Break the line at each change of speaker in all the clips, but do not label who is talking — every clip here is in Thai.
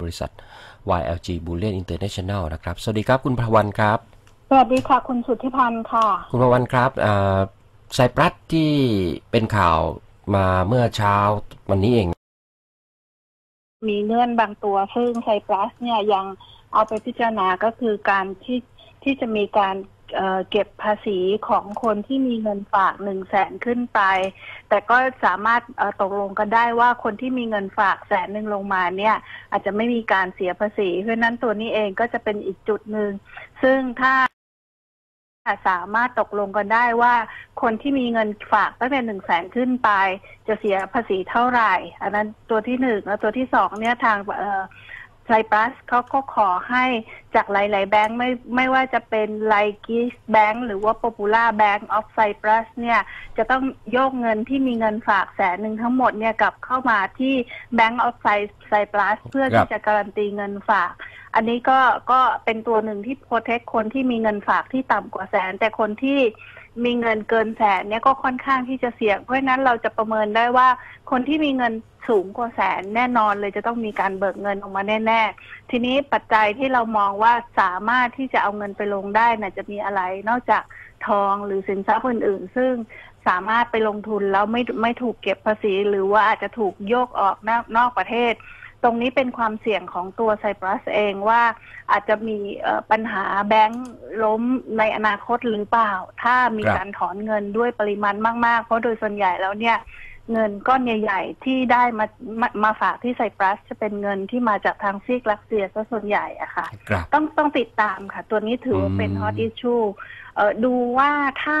บริษัท YLG Bullion International นะครับ สวัสดีครับคุณพวันครับ
สวัสดีค่ะคุณสุทธิพันธ์ค่ะ
คุณพวันครับไซปรัสที่เป็นข่าวมาเมื่อเช้าวันนี้เอง
มีเงื่อนบางตัวซึ่งไซปรัสเนี่ยยังเอาไปพิจารณาก็คือการที่ที่จะมีการ เก็บภาษีของคนที่มีเงินฝากหนึ่งแสนขึ้นไป แต่ก็สามารถตกลงกันได้ว่าคนที่มีเงินฝากแสนหนึ่งลงมาเนี่ย อาจจะไม่มีการเสียภาษี เพราะนั้นตัวนี้เองก็จะเป็นอีกจุดหนึ่ง ซึ่งถ้าสามารถตกลงกันได้ว่า คนที่มีเงินฝากตั้งแต่หนึ่งแสนขึ้นไป จะเสียภาษีเท่าไหร่ อันนั้นตัวที่หนึ่งแล้วตัวที่สองเนี่ยทาง ไซปรัสเขาก็ขอให้จากหลาย ๆ แบงค์ไม่ไม่ว่าจะเป็นไลกิสแบงค์หรือว่า Popular Bank of Cyprus เนี่ยจะต้องโยกเงินที่มีเงินฝากแสนหนึ่งทั้งหมดเนี่ยกลับเข้ามาที่ Bank of Cyprus เพื่อที่จะการันตีเงินฝาก อันนี้ก็ก็เป็นตัวหนึ่งที่โปรเทคคนที่มีเงินฝากที่ต่ำกว่าแสน แต่คนที่ มีเงินเกินแสนเนี่ยก็ค่อนข้างที่จะเสี่ยง เพราะฉะนั้นเราจะประเมินได้ว่า คนที่มีเงินสูงกว่าแสนแน่นอนเลยจะต้องมีการเบิกเงินออกมาแน่ ๆ ทีนี้ปัจจัยที่เรามองว่าสามารถที่จะเอาเงินไปลงได้นะ่ะจะมีอะไร นอกจากทองหรือสินทรัพย์อื่น ๆ ซึ่งสามารถไปลงทุนแล้วไม่ไม่ถูกเก็บภาษี หรือว่าอาจจะถูกโยกออกนอกนอกประเทศ รงนี้เป็นความเสี่ยงของตัวไซปรัสเองว่าอาจจะมีปัญหาแบงค์ล้มในอนาคตหรือเปล่า ถ้ามีการถอนเงินด้วยปริมาณมาก ๆ เพราะโดยส่วนใหญ่แล้วเนี่ยเงินก้อนใหญ่ๆที่ได้มามามาฝากที่ไซปรัสจะเป็นเงินที่มาจากทางซีกรัสเซียซะส่วนใหญ่อะค่ะ ต้องต้องติดตามค่ะ ตัวนี้ถือว่าเป็น hot issue ดูว่าถ้า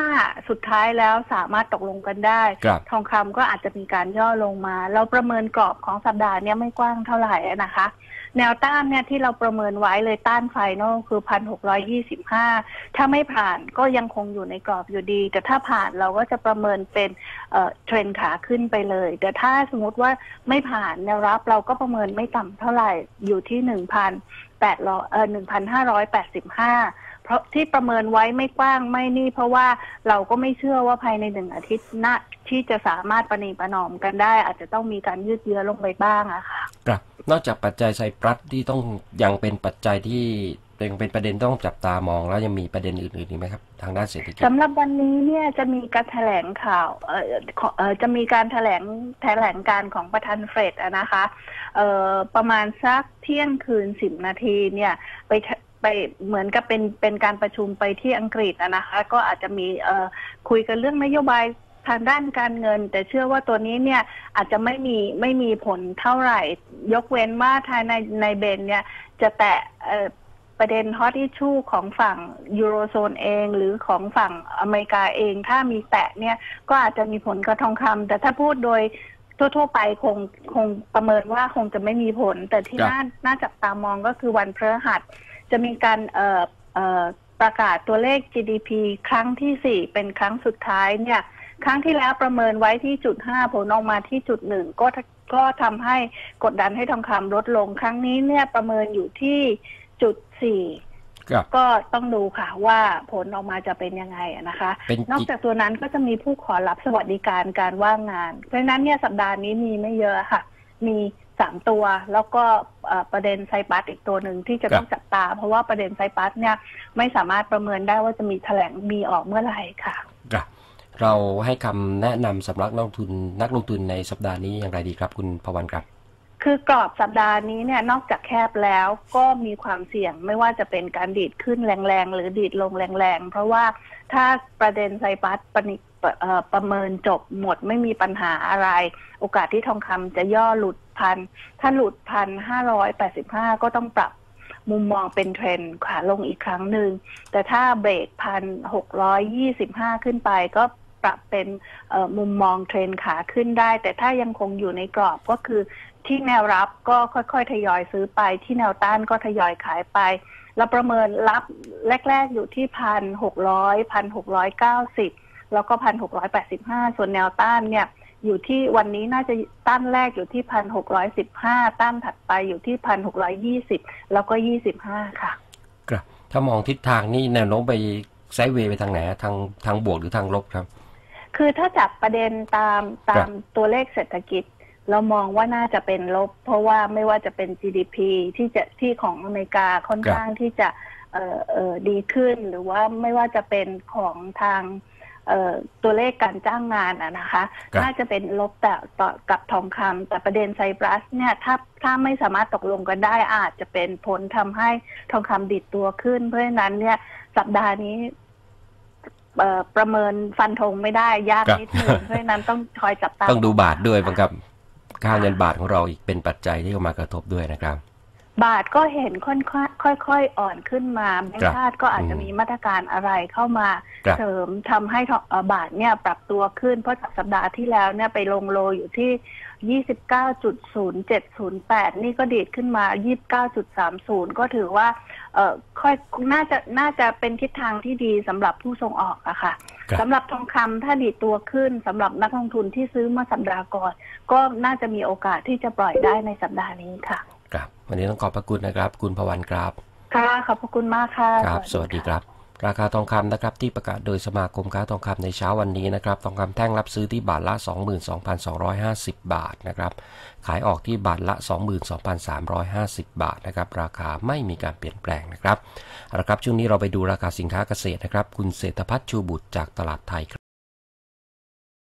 สุดท้ายแล้วสามารถตกลงกันได้ทองคำก็อาจจะมีการย่อลงมา เราประเมินกรอบของสัปดาห์นี้ไม่กว้างเท่าไหร่นะคะ แนวต้านเนี่ยที่เราประเมินไว้เลยต้าน final คือพันหกร้อยยี่สิบห้าถ้าไม่ผ่านก็ยังคงอยู่ในกรอบอยู่ดี แต่ถ้าผ่านเราก็จะประเมินเป็นเทรนขาขึ้นไปเลย แต่ถ้าสมมติว่าไม่ผ่านแนวรับเราก็ประเมินไม่ต่ำเท่าไหร่อยู่ที่หนึ่งพันแปดร้อยเออหนึ่งพันห้าร้อยแปดสิบห้า เพราะที่ประเมินไว้ไม่กว้างไม่นี่ เพราะว่าเราก็ไม่เชื่อว่าภายในหนึ่งอาทิตย์น่าที่จะสามารถประนีประนอมกันได้ อาจจะต้องมีการยืดเยื้อลงไปบ้างอะค่ะ
ครับนอกจากปัจจัยไซปรัสที่ต้องยังเป็นปัจจัยที่ยังเป็นประเด็นต้องจับตามองแล้วยังมีประเด็นอื่นๆอีกไหมครับ ทางด้านเศรษฐกิจ
สำหรับวันนี้เนี่ยจะมีการแถลงข่าวเอ่อเอ่อจะมีการแถลงแถลงการของประธานเฟดนะคะเอ่อประมาณสักเที่ยงคืนสิบนาทีเนี่ยไป ไปเหมือนกับเป็นเป็นการประชุมไปที่อังกฤษนะคะ ก็อาจจะมีเอ่อคุยกันเรื่องนโยบายทางด้านการเงิน แต่เชื่อว่าตัวนี้เนี่ยอาจจะไม่มีไม่มีผลเท่าไหร่ ยกเว้นว่าทางในในเบนเนี่ยจะแตะประเด็นฮอตอิชูของฝั่งยูโรโซนเอง หรือของฝั่งอเมริกาเอง ถ้ามีแตะเนี่ยก็อาจจะมีผลกระทองคำแต่ถ้าพูดโดยทั่วๆไปคงคงประเมินว่าคงจะไม่มีผล แต่ที่น่าน่าจับตามองก็คือวันพฤหัส จะมีการเอ่อเอ่อประกาศตัวเลข GDP ครั้งที่สี่เป็นครั้งสุดท้ายเนี่ย ครั้งที่แล้วประเมินไว้ที่จุดห้าผลออกมาที่จุดหนึ่งก็ก็ทำให้กดดันให้ทองคำลดลง ครั้งนี้เนี่ยประเมินอยู่ที่จุดสี่ก็ต้องดูค่ะว่าผลออกมาจะเป็นยังไงนะคะ นอกจากตัวนั้นก็จะมีผู้ขอรับสวัสดิการการว่างงาน เพราะฉะนั้นเนี่ยสัปดาห์นี้มีไม่เยอะค่ะ มี สามตัว แล้วก็ประเด็นไซปัสอีกตัวหนึ่งที่จะต้องจับตา เพราะว่าประเด็นไซปัสเนี่ยไม่สามารถประเมินได้ว่าจะมีแถลงมีออกเมื่อไหร่ค่ะ
เราให้คำแนะนำสำหรับนักลงทุนนักลงทุนในสัปดาห์นี้อย่างไรดีครับ คุณพวันครับ
คือกรอบสัปดาห์นี้เนี่ยนอกจากแคบแล้วก็มีความเสี่ยงไม่ว่าจะเป็นการดีดขึ้นแรงๆ หรือดีดลงแรงๆ เพราะว่าถ้าประเด็นไซปัส ประเมินจบหมดไม่มีปัญหาอะไร โอกาสที่ทองคำจะย่อหลุดพันถ้าหลุดพันห้าร้อยแปดสิบห้าก็ต้องปรับมุมมองเป็นเทรนขาลงอีกครั้งหนึ่ง แต่ถ้าเบรกพันหกร้อยยี่สิบห้าขึ้นไปก็ปรับเป็นมุมมองเทรนขาขึ้นได้ แต่ถ้ายังคงอยู่ในกรอบก็คือที่แนวรับก็ค่อยๆ ทยอยซื้อไป ที่แนวต้านก็ทยอยขายไป เราประเมินรับแรก ๆ อยู่ที่พันหกร้อยพันหกร้อยเก้าสิบ แล้วก็พันหกร้อยแปดสิบห้าส่วนแนวต้านเนี่ยอยู่ที่วันนี้น่าจะต้านแรกอยู่ที่พันหกร้อยสิบห้าต้านถัดไปอยู่ที่พันหกร้อยยี่สิบแล้วก็ยี่สิบห้าค่ะ
ครับถ้ามองทิศทางนี่แนวโน้มไปไซด์เวย์ไปทางไหนทางทางบวกหรือทางลบครับ
คือถ้าจับประเด็นตามตามตัวเลขเศรษฐกิจ เรามองว่าน่าจะเป็นลบ เพราะว่าไม่ว่าจะเป็น GDP ที่จะที่ของอเมริกาค่อนข้างที่จะเอ่อเอ่อดีขึ้น หรือว่าไม่ว่าจะเป็นของทางเอ่อ ตัวเลขการจ้างงานอะนะคะ
ครับ
น่าจะเป็นลบแต่ต่อกับทองคำแต่ประเด็นไซปรัสเนี่ยถ้าถ้าไม่สามารถตกลงกันได้อาจจะเป็นผลทำให้ทองคำดิดตัวขึ้น เพราะฉะนั้นเนี่ยสัปดาห์นี้เอ่อประเมินฟันธงไม่ได้ยาก
ครับ
นิดนึงเพราะฉะนั้นต้องคอยจับตา
ต้องดูบาทด้วยบังครับค่าเงินบาทของเราอีกเป็นปัจจัยที่เข้ามากระทบด้วยนะครับ
บาทก็เห็นค่อยๆค่อยๆอ่อนขึ้นมาแบง
ครับ
ก์ชาติก็อาจจะ
อืม
มีมาตรการอะไรเข้ามา
ครับ
เสริมทำให้ทองเอ่อบาทเนี่ยปรับตัวขึ้น เพราะจากสัปดาห์ที่แล้วเนี่ยไปลงโลอยู่ที่ 29.0708 นี่ก็ดีดขึ้นมา 29.30 ก็ถือว่าเออค่อยน่าจะน่าจะเป็นทิศทางที่ดีสำหรับผู้ส่งออกอะค่ะ
ครับ
สำหรับทองคำถ้าดีดตัวขึ้นสำหรับนักลงทุนที่ซื้อเมื่อสัปดาห์ก่อน ก็น่าจะมีโอกาสที่จะปล่อยได้ในสัปดาห์นี้ค่ะ
ครับวันนี้ต้องขอบพระคุณนะครับ คุณพวันครับ
ค่ะขอบพระคุณมากค่ะ
ครับ สวัสดีครับ ราคาทองคำนะครับที่ประกาศโดยสมาคมค้าทองคำในเช้าวันนี้นะครับทองคำแท่งรับซื้อที่บาทละ 22,250 บาทนะครับขายออกที่บาทละ 22,350 บาทนะครับราคาไม่มีการเปลี่ยนแปลงนะครับเอาละครับช่วงนี้เราไปดูราคาสินค้าเกษตรนะครับ คุณเศรษฐพัฒน์ชูบุตรจากตลาดไทยครับ